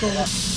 够了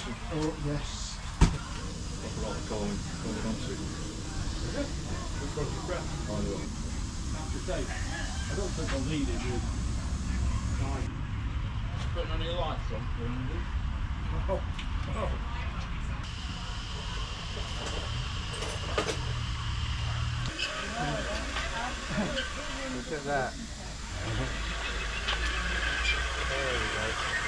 kitchen. Oh, yes. Got a lot of going calling on to. We've got your breath. I don't think I'll need it with time. Putting any lights on. Oh, oh. Look at that. there we go.